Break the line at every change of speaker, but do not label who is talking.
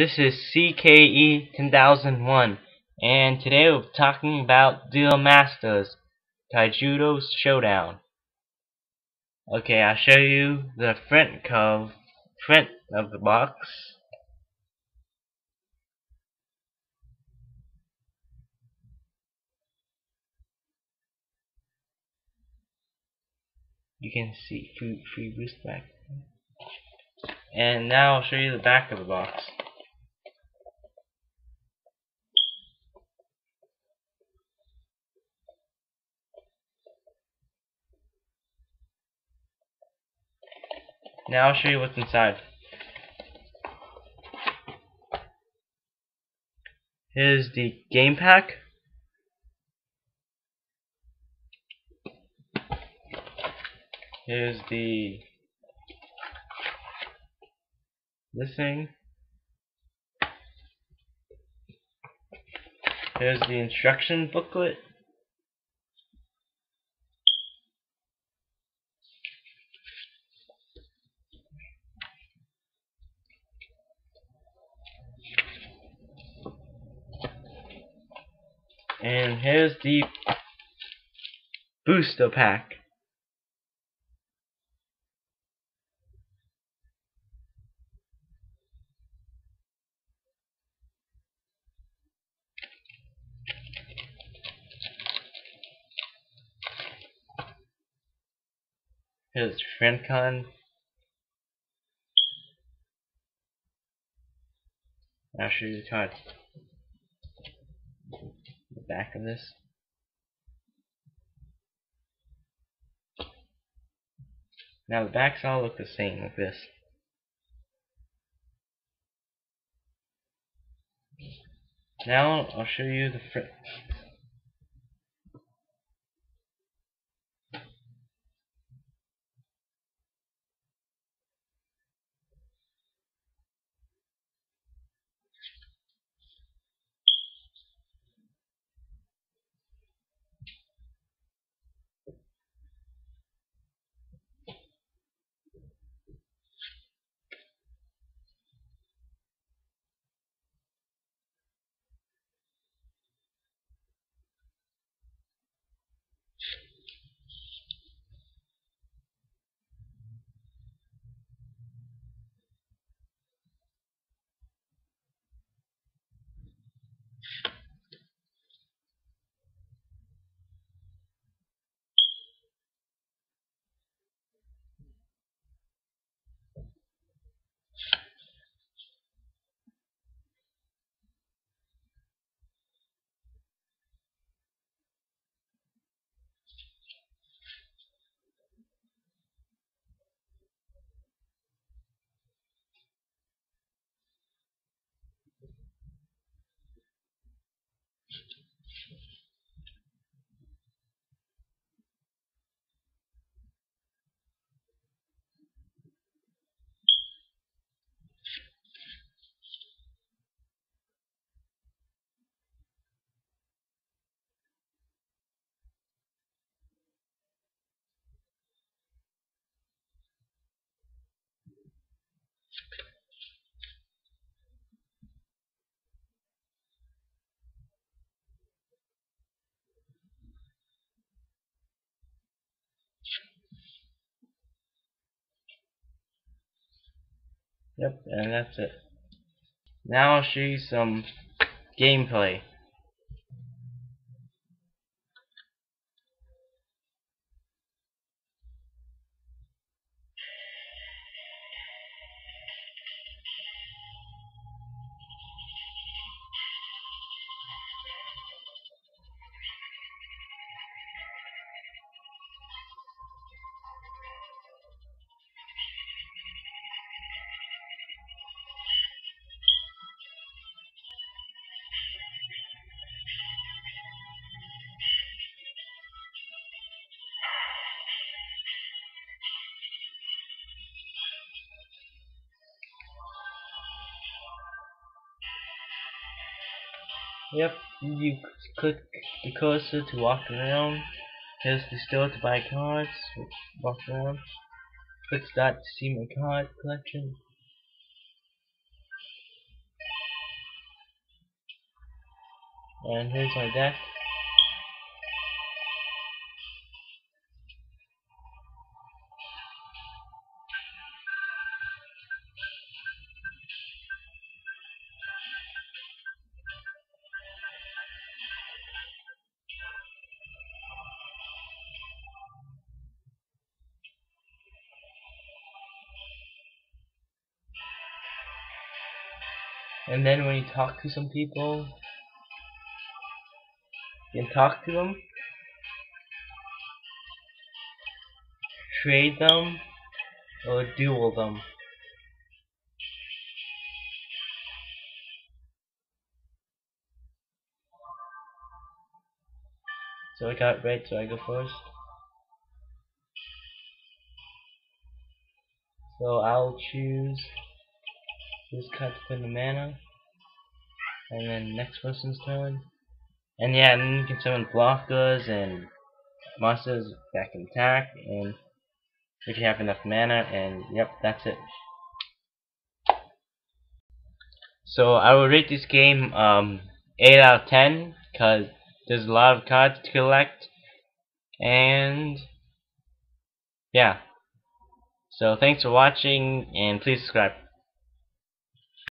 This is CKE 10001 and today we're talking about Duel Masters Kaijudo Showdown. Okay, I'll show you the front cover front of the box. You can see free, free boost back. And now I'll show you the back of the box. Now I'll show you what's inside. Here's the game pack. Here's the this thing. Here's the instruction booklet. And here's the booster pack. Here's show you the the back of this. Now the backs all look the same like this. Now I'll show you the Yep, and that's it. Now I'll show you some gameplay. Yep, you click the cursor to walk around. Here's the store to buy cards. Walk around. Click start to see my card collection. And here's my deck. And then when you talk to some people, you can talk to them, trade them, or duel them. So I got red, so I go first. So I'll choose this card to the mana. And then next person's turn. And yeah, and then you can summon blockers and monsters that can attack and if you have enough mana and yep, that's it. So I will rate this game um 8 out of 10 because there's a lot of cards to collect and yeah. So thanks for watching and please subscribe.